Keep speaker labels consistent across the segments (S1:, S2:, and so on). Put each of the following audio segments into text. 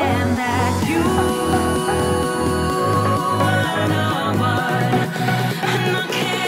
S1: And I can't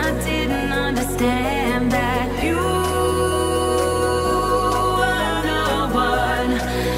S1: understand that you are the one